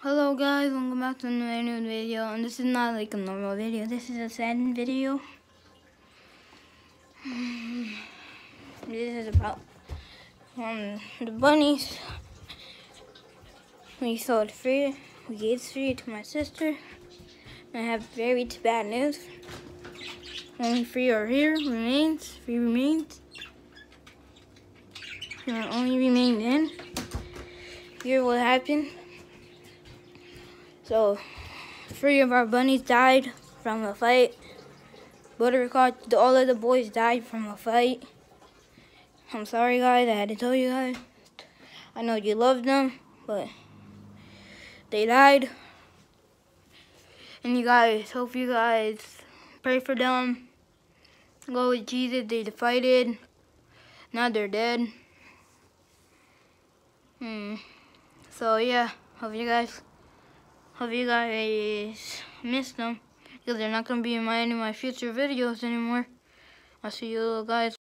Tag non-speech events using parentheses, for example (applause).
Hello guys, welcome back to another new video, and this is not like a normal video, this is a sad video. (sighs) This is about um, the bunnies. We sold three, we gave three to my sister. I have very bad news. Only three are here, remains, three remains. Three only remained in. Here what happened. So, three of our bunnies died from a fight. Buttercup, all of the boys died from a fight. I'm sorry, guys. I had to tell you guys. I know you loved them, but they died. And you guys, hope you guys pray for them. Go with Jesus. They fighted. Now they're dead. Hmm. So, yeah. Hope you guys Hope you guys missed them because they're not going to be in my any of my future videos anymore. I'll see you guys.